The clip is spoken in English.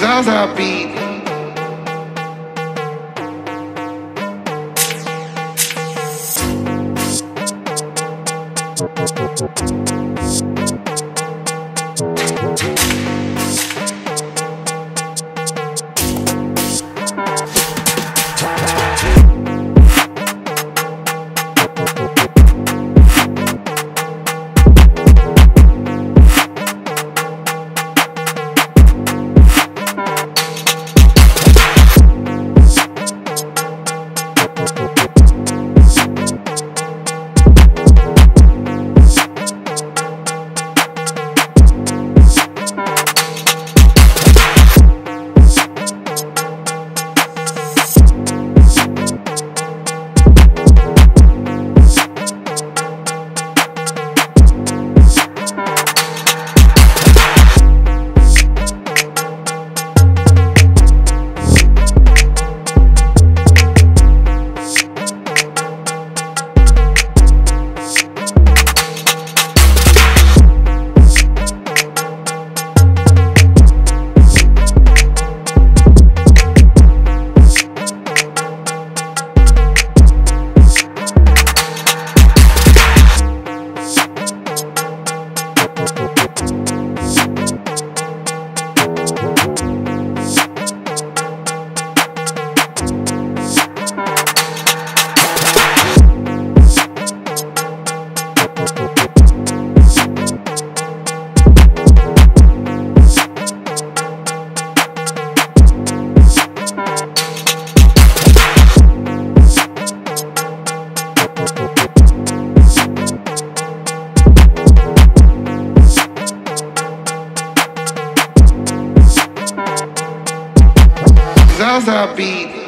Zaza beat. Zaza beat.